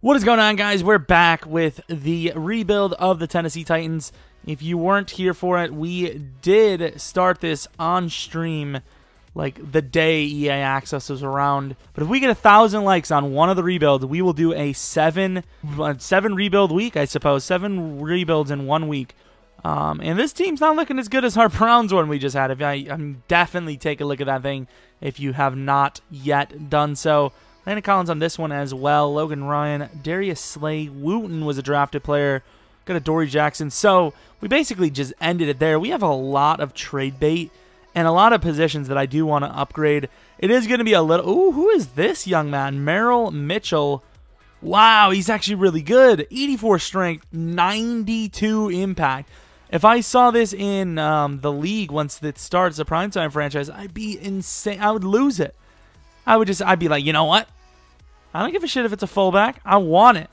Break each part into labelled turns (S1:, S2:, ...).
S1: What is going on, guys? We're back with the rebuild of the Tennessee Titans. If you weren't here for it, we did start this on stream like the day EA Access was around. But if we get a thousand likes on one of the rebuilds, we will do a seven uh, seven rebuild week, I suppose. Seven rebuilds in one week. Um, and this team's not looking as good as our Browns one we just had. If I, I'm definitely take a look at that thing if you have not yet done so. Landon Collins on this one as well. Logan Ryan, Darius Slay, Wooten was a drafted player. Got Adoree Jackson. So we basically just ended it there. We have a lot of trade bait and a lot of positions that I do want to upgrade. It is going to be a little. Ooh, who is this young man? Merrill Mitchell. Wow, he's actually really good. 84 strength, 92 impact. If I saw this in um, the league once it starts, a primetime franchise, I'd be insane. I would lose it. I would just, I'd be like, you know what? I don't give a shit if it's a fullback. I want it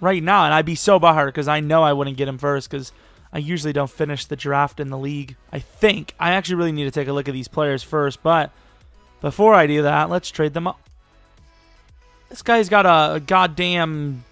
S1: right now, and I'd be so butthurt because I know I wouldn't get him first because I usually don't finish the draft in the league. I think I actually really need to take a look at these players first, but before I do that, let's trade them up. This guy's got a, a goddamn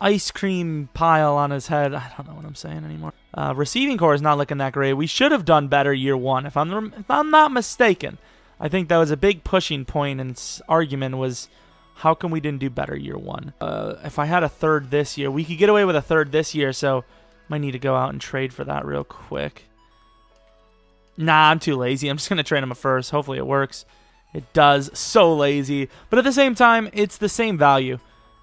S1: ice cream pile on his head. I don't know what I'm saying anymore. Uh, receiving core is not looking that great. We should have done better year one, if I'm if I'm not mistaken. I think that was a big pushing point and argument was how come we didn't do better year one? Uh, if I had a third this year, we could get away with a third this year, so might need to go out and trade for that real quick. Nah, I'm too lazy. I'm just going to trade him a first. Hopefully it works. It does. So lazy. But at the same time, it's the same value.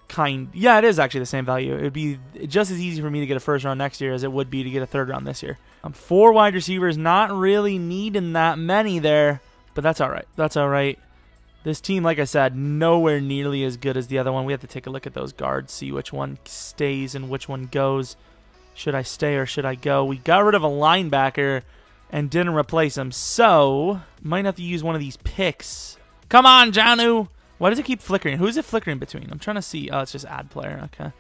S1: Kind. Yeah, it is actually the same value. It would be just as easy for me to get a first round next year as it would be to get a third round this year. Um, four wide receivers, not really needing that many there, but that's all right. That's all right. This team, like I said, nowhere nearly as good as the other one. We have to take a look at those guards, see which one stays and which one goes. Should I stay or should I go? We got rid of a linebacker and didn't replace him, so might have to use one of these picks. Come on, Janu! Why does it keep flickering? Who's it flickering between? I'm trying to see. Oh, it's just ad player. Okay.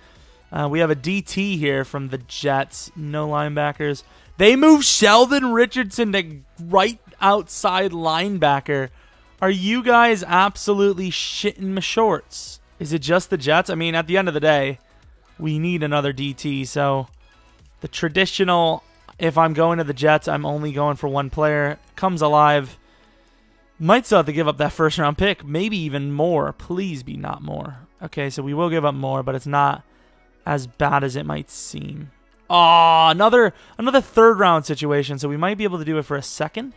S1: Uh, we have a DT here from the Jets. No linebackers. They move Sheldon Richardson to right outside linebacker. Are you guys absolutely shitting my shorts? Is it just the Jets? I mean, at the end of the day, we need another DT. So the traditional, if I'm going to the Jets, I'm only going for one player, comes alive. Might still have to give up that first round pick, maybe even more. Please be not more. Okay, so we will give up more, but it's not as bad as it might seem. Oh, another another third round situation, so we might be able to do it for a second.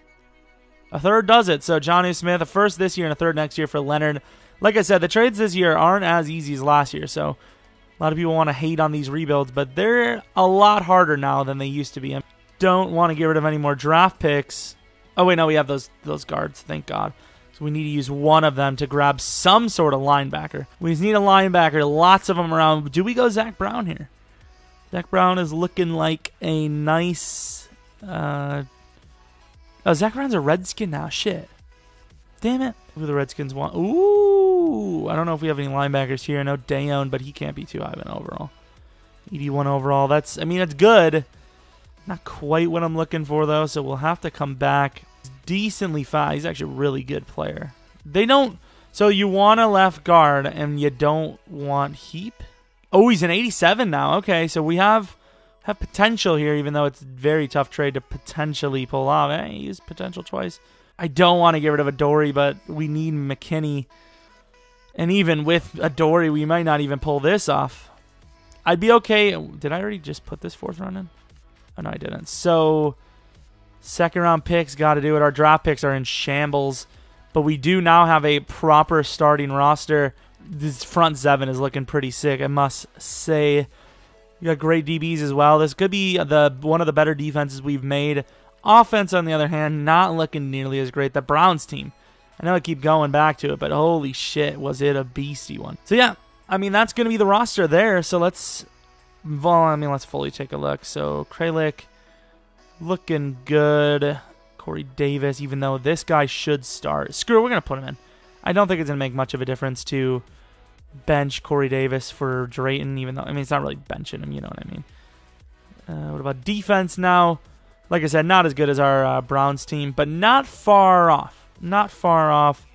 S1: A third does it. So Johnny Smith, a first this year and a third next year for Leonard. Like I said, the trades this year aren't as easy as last year. So a lot of people want to hate on these rebuilds, but they're a lot harder now than they used to be. I don't want to get rid of any more draft picks. Oh wait, no, we have those those guards. Thank God. So we need to use one of them to grab some sort of linebacker. We just need a linebacker. Lots of them around. Do we go Zach Brown here? Zach Brown is looking like a nice uh, Oh, Zach Brown's a Redskin now. Shit. Damn it. Who the Redskins want? Ooh. I don't know if we have any linebackers here. No Dayon, but he can't be too high of an overall. 81 overall. That's, I mean, it's good. Not quite what I'm looking for, though, so we'll have to come back. decently fast. He's actually a really good player. They don't. So you want a left guard and you don't want Heap? Oh, he's an 87 now. Okay, so we have have potential here, even though it's very tough trade to potentially pull off. Eh, use potential twice. I don't want to get rid of Adoree, but we need McKinney. And even with Adoree, we might not even pull this off. I'd be okay. Did I already just put this fourth round in? Oh, no, I didn't. So, second round picks, got to do it. Our draft picks are in shambles. But we do now have a proper starting roster. This front seven is looking pretty sick, I must say. You got great DBs as well. This could be the one of the better defenses we've made. Offense, on the other hand, not looking nearly as great. The Browns team. I know I keep going back to it, but holy shit, was it a beastie one. So yeah, I mean that's gonna be the roster there. So let's well, I mean let's fully take a look. So Kralik looking good. Corey Davis, even though this guy should start. Screw it, we're gonna put him in. I don't think it's gonna make much of a difference to bench Corey Davis for Drayton, even though, I mean, it's not really benching him, you know what I mean. Uh, what about defense now? Like I said, not as good as our uh, Browns team, but not far off. Not far off.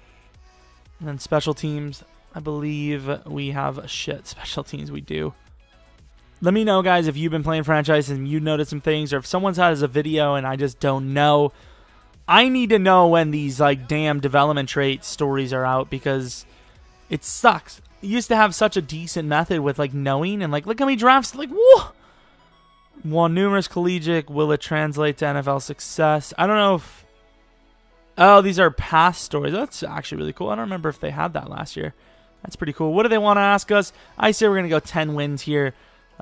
S1: And then special teams. I believe we have a shit special teams. We do. Let me know, guys, if you've been playing franchise and you noticed some things, or if someone's has a video and I just don't know. I need to know when these like damn development trait stories are out because it sucks. Used to have such a decent method with like knowing and like look how many drafts like whoa. Won numerous collegiate. Will it translate to NFL success? I don't know if. Oh, these are past stories. That's actually really cool. I don't remember if they had that last year. That's pretty cool. What do they want to ask us? I say we're going to go 10 wins here.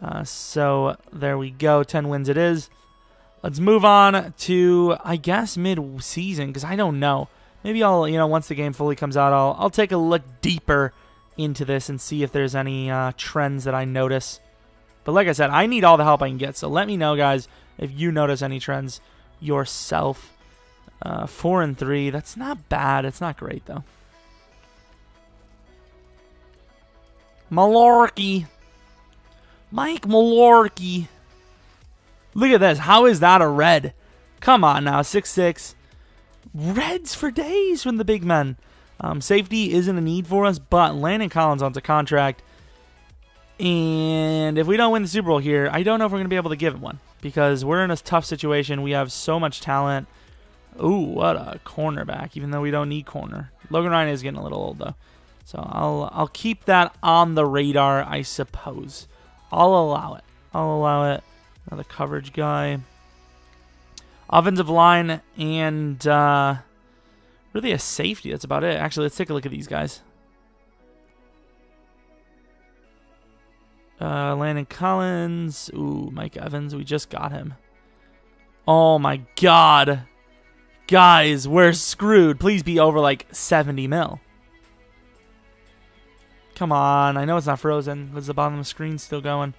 S1: Uh, so there we go. 10 wins it is. Let's move on to, I guess, mid-season because I don't know. Maybe I'll, you know, once the game fully comes out, I'll, I'll take a look deeper into this and see if there's any uh, trends that I notice. But like I said, I need all the help I can get. So let me know, guys, if you notice any trends yourself. Uh, four and three. That's not bad. It's not great though. Mularkey. Mike Mularkey. Look at this. How is that a red? Come on now. Six six. Reds for days from the big men. Um, safety isn't a need for us, but Landon Collins onto contract. And if we don't win the Super Bowl here, I don't know if we're going to be able to give him one because we're in a tough situation. We have so much talent. Ooh, what a cornerback! Even though we don't need corner, Logan Ryan is getting a little old though, so I'll I'll keep that on the radar. I suppose I'll allow it. I'll allow it. Another coverage guy, offensive line, and uh, really a safety. That's about it. Actually, let's take a look at these guys. Uh, Landon Collins. Ooh, Mike Evans. We just got him. Oh my god. Guys, we're screwed. Please be over like 70 mil. Come on. I know it's not frozen. Is the bottom of the screen still going?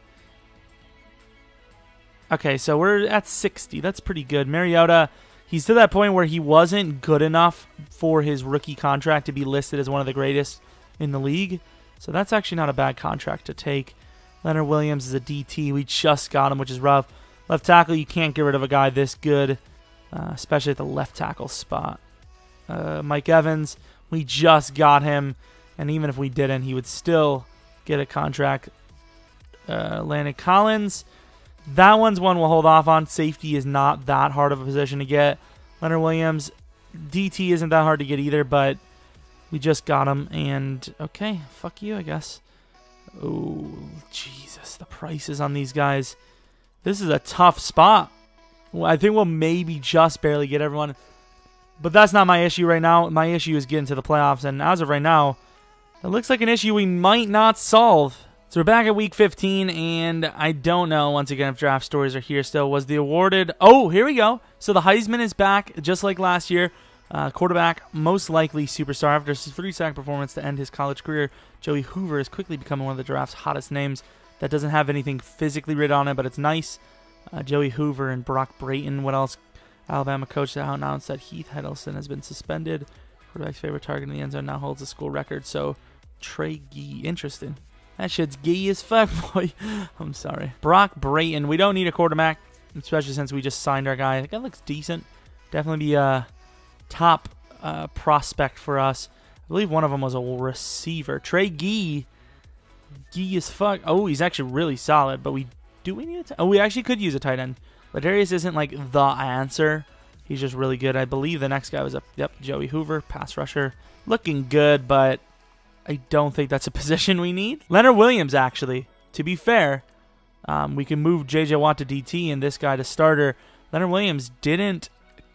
S1: Okay, so we're at 60. That's pretty good. Mariota, he's to that point where he wasn't good enough for his rookie contract to be listed as one of the greatest in the league. So that's actually not a bad contract to take. Leonard Williams is a DT. We just got him, which is rough. Left tackle, you can't get rid of a guy this good, uh, especially at the left tackle spot. Uh, Mike Evans, we just got him, and even if we didn't, he would still get a contract. Uh, Landon Collins, that one's one we'll hold off on. Safety is not that hard of a position to get. Leonard Williams, DT isn't that hard to get either, but we just got him, and okay, fuck you, I guess. Oh, Jesus. The prices on these guys. This is a tough spot. I think we'll maybe just barely get everyone. But that's not my issue right now. My issue is getting to the playoffs. And as of right now, it looks like an issue we might not solve. So we're back at week 15, and I don't know, once again, if draft stories are here still. Was the awarded... Oh, here we go. So the Heisman is back, just like last year. Uh, quarterback, most likely superstar. After his three sack performance to end his college career, Joey Hoover is quickly becoming one of the draft's hottest names. That doesn't have anything physically written on it, but it's nice. Uh, Joey Hoover and Brock Brayton. What else? Alabama coach announced that Heath Heddleson has been suspended. Quarterback's favorite target in the end zone now holds the school record. So Trey Gee, interesting. That shit's gay as fuck, boy. I'm sorry. Brock Brayton. We don't need a quarterback, especially since we just signed our guy. That guy looks decent. Definitely be a top uh, prospect for us. I believe one of them was a receiver. Trey Gee. Gee as fuck. Oh, he's actually really solid, but we do we need a oh we actually could use a tight end. Ladarius isn't like the answer. He's just really good. I believe the next guy was up. Yep, Joey Hoover, pass rusher, looking good, but I don't think that's a position we need. Leonard Williams, actually, to be fair, um, we can move JJ Watt to DT and this guy to starter. Leonard Williams didn't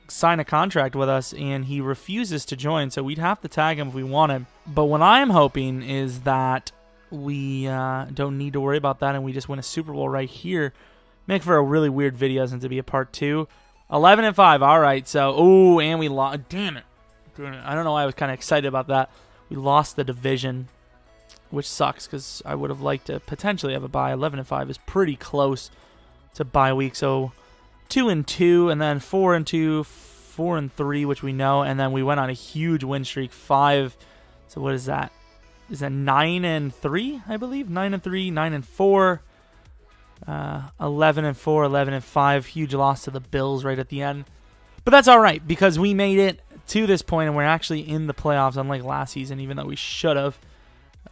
S1: sign a contract with us and he refuses to join, so we'd have to tag him if we want him. But what I'm hoping is that we uh, don't need to worry about that and we just win a Super Bowl right here. Make for a really weird video since to be a part two. 11 and 5. All right. So, oh, and we lost. Damn it. Damn it. I don't know why I was kind of excited about that. We lost the division, which sucks because I would have liked to potentially have a bye. 11 and 5 is pretty close to bye week. So, two and two, and then four and two, four and three, which we know, and then we went on a huge win streak, five. So what is that? Is that nine and three? I believe nine and three, nine and four, uh, eleven and four, eleven and five. Huge loss to the Bills right at the end, but that's all right because we made it to this point and we're actually in the playoffs, unlike last season, even though we should have.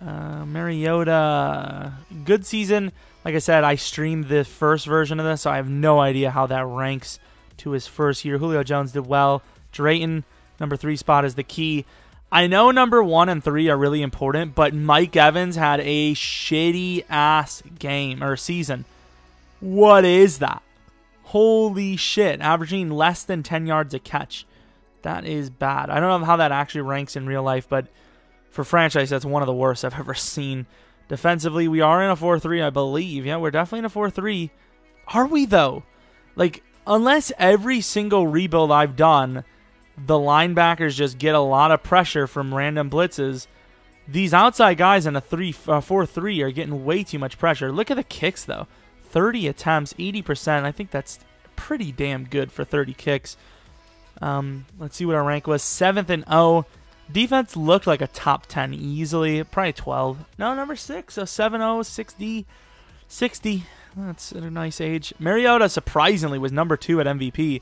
S1: Uh, Mariota, good season. Like I said, I streamed the first version of this, so I have no idea how that ranks to his first year. Julio Jones did well. Drayton, number three spot is the key. I know number one and three are really important, but Mike Evans had a shitty ass game or season. What is that? Holy shit. Averaging less than 10 yards a catch. That is bad. I don't know how that actually ranks in real life, but for franchise, that's one of the worst I've ever seen. Defensively, we are in a 4 3, I believe. Yeah, we're definitely in a 4 3. Are we, though? Like, unless every single rebuild I've done the linebackers just get a lot of pressure from random blitzes. These outside guys in a 3 uh, 4-3 are getting way too much pressure. Look at the kicks though. 30 attempts, 80%. I think that's pretty damn good for 30 kicks. Um, let's see what our rank was. 7th and 0. Defense looked like a top 10 easily. Probably 12. No, number 6. So 7 0, 6D, 60. That's at a nice age. Mariota surprisingly was number 2 at MVP,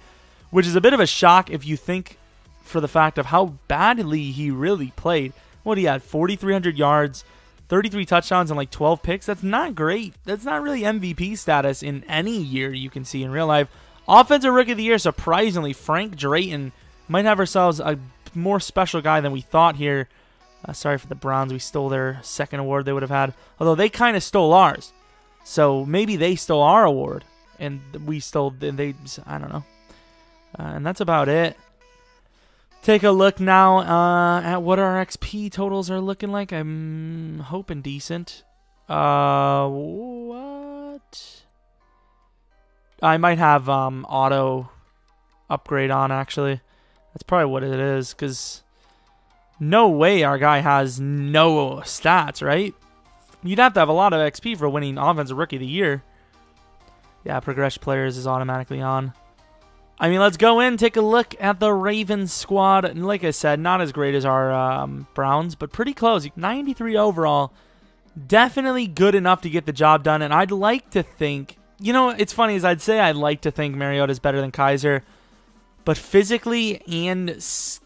S1: which is a bit of a shock if you think for the fact of how badly he really played. What he had 4,300 yards, 33 touchdowns, and like 12 picks. That's not great. That's not really MVP status in any year you can see in real life. Offensive Rookie of the Year, surprisingly, Frank Drayton might have ourselves a more special guy than we thought here. Uh, sorry for the Browns. We stole their second award they would have had. Although they kind of stole ours. So maybe they stole our award. And we stole, they, I don't know. Uh, and that's about it. Take a look now uh, at what our XP totals are looking like. I'm hoping decent. Uh, what? I might have um, auto upgrade on, actually. That's probably what it is, because no way our guy has no stats, right? You'd have to have a lot of XP for winning Offensive Rookie of the Year. Yeah, Progress Players is automatically on. I mean, let's go in take a look at the Ravens squad. And like I said, not as great as our um, Browns, but pretty close. 93 overall. Definitely good enough to get the job done. And I'd like to think, you know, it's funny as I'd say I'd like to think Mariota is better than Kizer, but physically and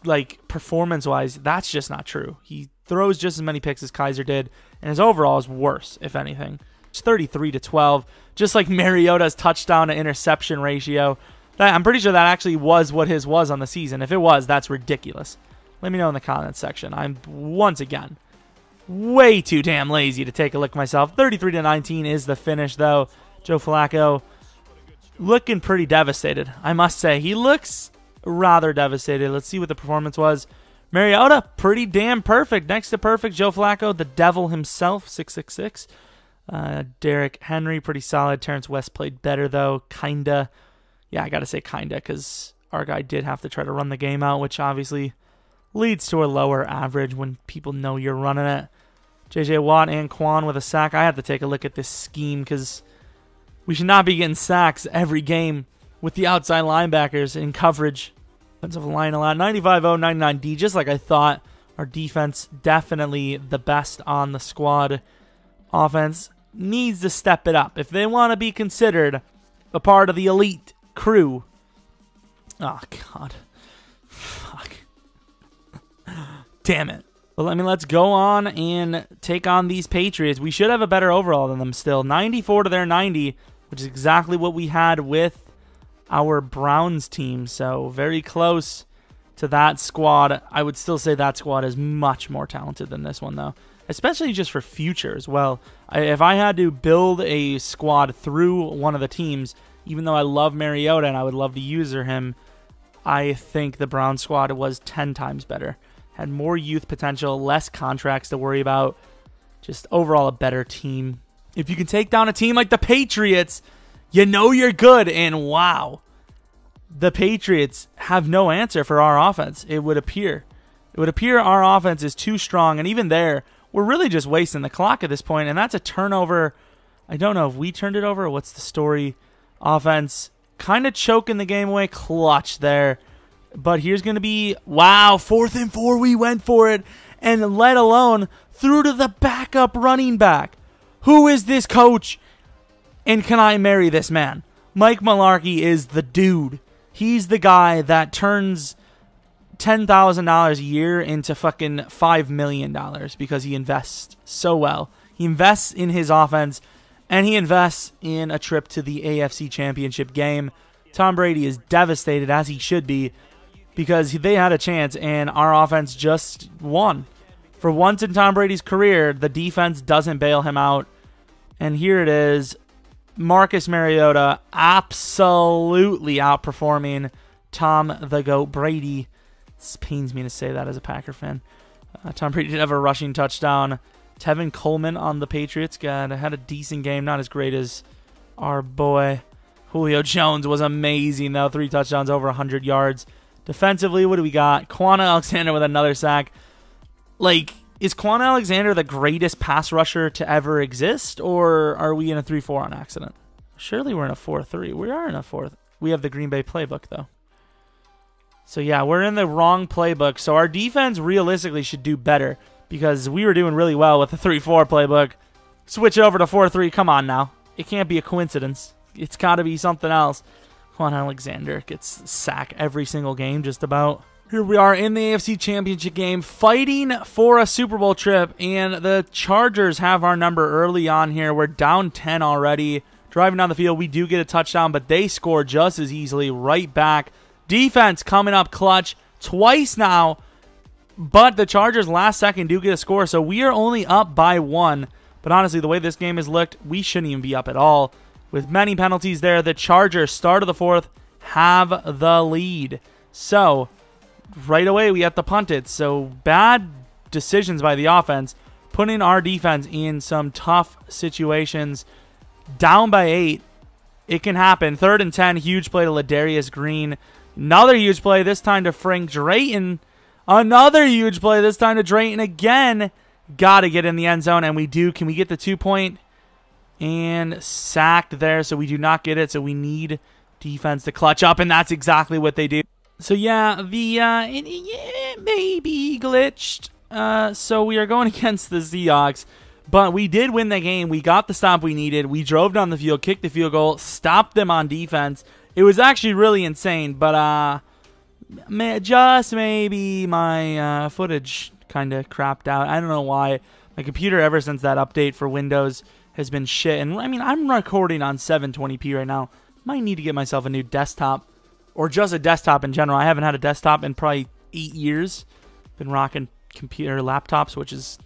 S1: like performance wise, that's just not true. He throws just as many picks as Kizer did, and his overall is worse, if anything. It's 33 to 12, just like Mariota's touchdown to interception ratio. I'm pretty sure that actually was what his was on the season. If it was, that's ridiculous. Let me know in the comments section. I'm once again way too damn lazy to take a look myself. 33 to 19 is the finish though. Joe Flacco looking pretty devastated. I must say he looks rather devastated. Let's see what the performance was. Mariota pretty damn perfect. Next to perfect. Joe Flacco, the devil himself, 666. Uh, Derrick Henry pretty solid. Terrence West played better though, kinda yeah, I got to say kinda because our guy did have to try to run the game out, which obviously leads to a lower average when people know you're running it. JJ Watt and Kwon with a sack. I have to take a look at this scheme because we should not be getting sacks every game with the outside linebackers in coverage. Defensive line a lot. 95 0, 99 D, just like I thought. Our defense definitely the best on the squad. Offense needs to step it up. If they want to be considered a part of the elite crew. Oh God, fuck. Damn it. Well, I mean, let's go on and take on these Patriots. We should have a better overall than them still. 94 to their 90, which is exactly what we had with our Browns team. So very close to that squad. I would still say that squad is much more talented than this one, though, especially just for future as well. I, if I had to build a squad through one of the teams, even though I love Mariota and I would love to use him, I think the Brown squad was 10 times better. Had more youth potential, less contracts to worry about, just overall a better team. If you can take down a team like the Patriots, you know you're good. And wow, the Patriots have no answer for our offense, it would appear. It would appear our offense is too strong. And even there, we're really just wasting the clock at this point, And that's a turnover. I don't know if we turned it over what's the story offense kind of choking the game away. Clutch there. But here's going to be, wow, fourth and four. We went for it. And let alone through to the backup running back. Who is this coach? And can I marry this man? Mike Mularkey is the dude. He's the guy that turns $10,000 a year into fucking $5 million because he invests so well. He invests in his offense and he invests in a trip to the AFC Championship game. Tom Brady is devastated, as he should be, because they had a chance and our offense just won. For once in Tom Brady's career, the defense doesn't bail him out. And here it is Marcus Mariota absolutely outperforming Tom the Goat Brady. This pains me to say that as a Packer fan. Uh, Tom Brady did have a rushing touchdown. Tevin Coleman on the Patriots got had a decent game, not as great as our boy Julio Jones was amazing though. Three touchdowns, over 100 yards. Defensively, what do we got? Kwon Alexander with another sack. Like, is Kwon Alexander the greatest pass rusher to ever exist, or are we in a 3 4 on accident? Surely we're in a 4 3. We are in a 4. We have the Green Bay playbook, though. So, yeah, we're in the wrong playbook. So, our defense realistically should do better because we were doing really well with the 3 4 playbook. Switch it over to 4 3. Come on now. It can't be a coincidence. It's got to be something else. Kwon Alexander gets sack every single game, just about. Here we are in the AFC Championship game, fighting for a Super Bowl trip, and the Chargers have our number early on here. We're down 10 already. Driving down the field, we do get a touchdown, but they score just as easily right back. Defense coming up clutch twice now, but the Chargers last second do get a score, so we are only up by one. But honestly, the way this game has looked, we shouldn't even be up at all. With many penalties there, the Chargers, start of the fourth, have the lead. So, right away we have to punt it. So bad decisions by the offense, putting our defense in some tough situations. Down by eight, it can happen. Third and ten, huge play to Ladarius Green. Another huge play this time to Frank Drayton. Another huge play this time to Drayton again. Got to get in the end zone, and we do. Can we get the two point? And sacked there, so we do not get it. So we need defense to clutch up, and that's exactly what they do. So yeah, the uh, it, it may be glitched. Uh, so we are going against the Seahawks, but we did win the game. We got the stop we needed. We drove down the field, kicked the field goal, stopped them on defense. It was actually really insane, but uh, may, just maybe my uh, footage kind of crapped out. I don't know why. My computer, ever since that update for Windows, has been shit. And I mean, I'm recording on 720p right now. Might need to get myself a new desktop or just a desktop in general. I haven't had a desktop in probably eight years. Been rocking computer laptops, which is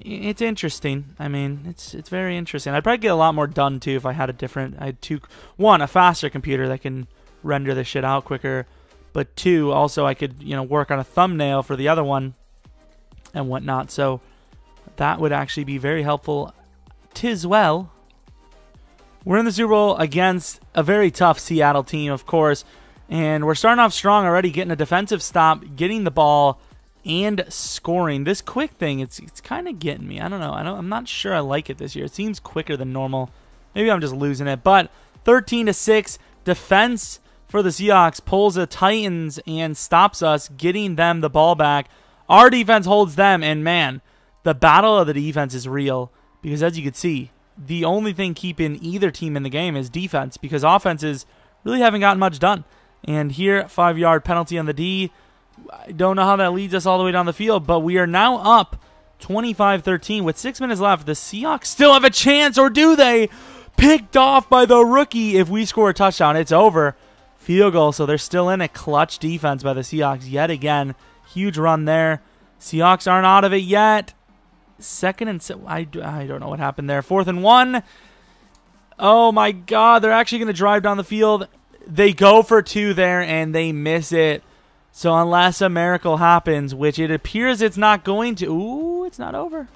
S1: it's interesting. I mean, it's it's very interesting. I'd probably get a lot more done too if I had a different. I had two, one a faster computer that can render the shit out quicker, but two also I could you know work on a thumbnail for the other one and whatnot. So that would actually be very helpful. Tis well. We're in the Super Bowl against a very tough Seattle team, of course, and we're starting off strong already, getting a defensive stop, getting the ball, and scoring. This quick thing, it's it's kind of getting me. I don't know. I don't, I'm not sure I like it this year. It seems quicker than normal. Maybe I'm just losing it. But 13 to six, defense for the Seahawks pulls the Titans and stops us, getting them the ball back. Our defense holds them, and man, the battle of the defense is real because as you can see, the only thing keeping either team in the game is defense because offenses really haven't gotten much done. And here, five yard penalty on the D. I don't know how that leads us all the way down the field, but we are now up 25 13 with six minutes left. The Seahawks still have a chance, or do they? Picked off by the rookie. If we score a touchdown, it's over. Field goal, so they're still in a clutch defense by the Seahawks yet again. Huge run there. Seahawks aren't out of it yet. Second and se- I, I don't know what happened there. Fourth and one. Oh my God! They're actually going to drive down the field. They go for two there and they miss it. So unless a miracle happens, which it appears it's not going to. Ooh, it's not over.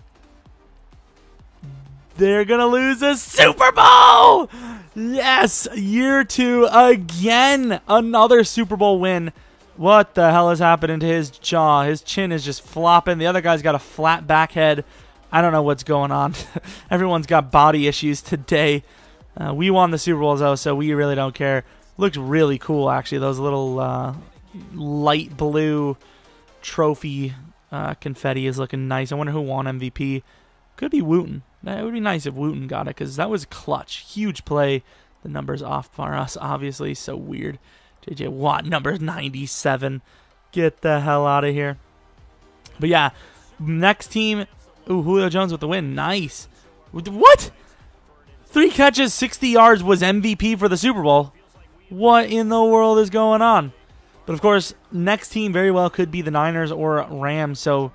S1: They're gonna lose a Super Bowl. Yes, year two again, another Super Bowl win. What the hell is happening to his jaw? His chin is just flopping. The other guy's got a flat back head. I don't know what's going on. Everyone's got body issues today. Uh, we won the Super Bowl, though, so we really don't care. Looks really cool, actually. Those little uh, light blue trophy uh, confetti is looking nice. I wonder who won MVP. Could be Wooten. It would be nice if Wooten got it because that was clutch. Huge play. The numbers off for us, obviously. So weird. JJ Watt, number 97. Get the hell out of here. But yeah, next team. Ooh, Julio Jones with the win. Nice. What? Three catches, 60 yards was MVP for the Super Bowl. What in the world is going on? But of course, next team very well could be the Niners or Rams. So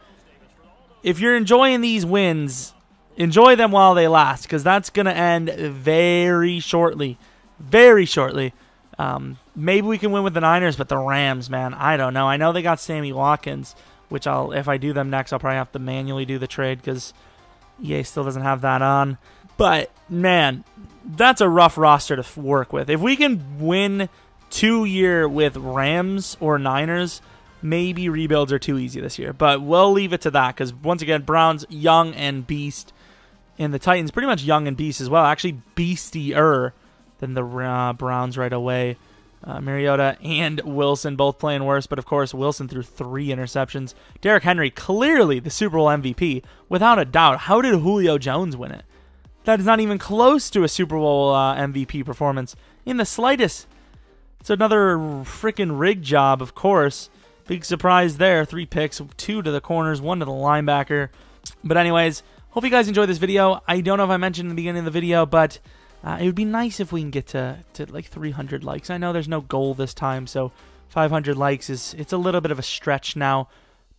S1: if you're enjoying these wins, enjoy them while they last because that's going to end very shortly. Very shortly. Um, maybe we can win with the Niners, but the Rams, man, I don't know. I know they got Sammy Watkins, which I'll if I do them next, I'll probably have to manually do the trade because EA still doesn't have that on. But man, that's a rough roster to work with. If we can win two year with Rams or Niners, maybe rebuilds are too easy this year. But we'll leave it to that because once again, Browns young and beast, and the Titans pretty much young and beast as well. Actually, beastier than the uh, Browns right away. Uh, Mariota and Wilson both playing worse, but of course Wilson threw three interceptions. Derrick Henry clearly the Super Bowl MVP without a doubt. How did Julio Jones win it? That is not even close to a Super Bowl uh, MVP performance in the slightest. It's another freaking rig job, of course. Big surprise there. Three picks, two to the corners, one to the linebacker. But anyways, hope you guys enjoyed this video. I don't know if I mentioned in the beginning of the video, but uh, it would be nice if we can get to, to like 300 likes. I know there's no goal this time, so 500 likes is it's a little bit of a stretch now,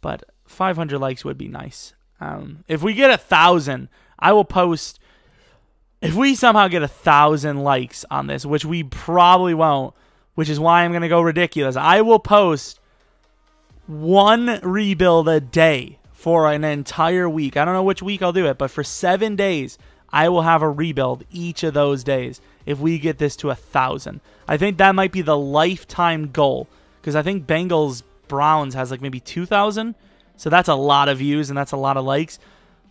S1: but 500 likes would be nice. Um, if we get a thousand, I will post. If we somehow get a thousand likes on this, which we probably won't, which is why I'm gonna go ridiculous, I will post one rebuild a day for an entire week. I don't know which week I'll do it, but for seven days, I will have a rebuild each of those days if we get this to a thousand. I think that might be the lifetime goal because I think Bengals Browns has like maybe 2,000. So that's a lot of views and that's a lot of likes.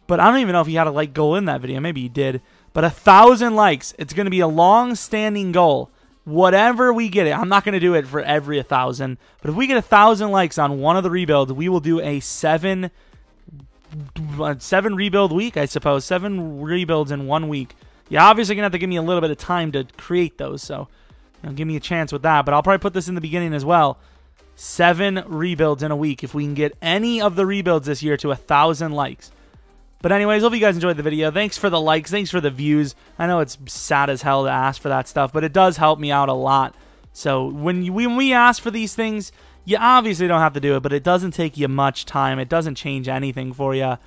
S1: But I don't even know if he had a like goal in that video. Maybe he did. But a thousand likes, it's going to be a long standing goal. Whatever we get it, I'm not going to do it for every a thousand. But if we get a thousand likes on one of the rebuilds, we will do a seven Uh, seven rebuild week, I suppose. Seven rebuilds in one week. You're obviously gonna have to give me a little bit of time to create those, so you know, give me a chance with that. But I'll probably put this in the beginning as well. Seven rebuilds in a week if we can get any of the rebuilds this year to a thousand likes. But anyways, hope you guys enjoyed the video. Thanks for the likes. Thanks for the views. I know it's sad as hell to ask for that stuff, but it does help me out a lot. So when we ask for these things, you obviously don't have to do it, but it doesn't take you much time. It doesn't change anything for you.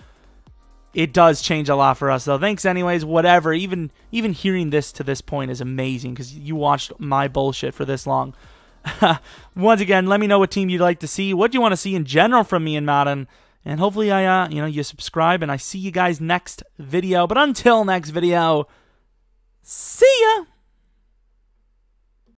S1: It does change a lot for us though. Thanks anyways, whatever. Even even hearing this to this point is amazing cuz you watched my bullshit for this long. Once again, let me know what team you'd like to see. What do you want to see in general from me and Madden? And hopefully I uh, you know, you subscribe and I see you guys next video. But until next video, see ya.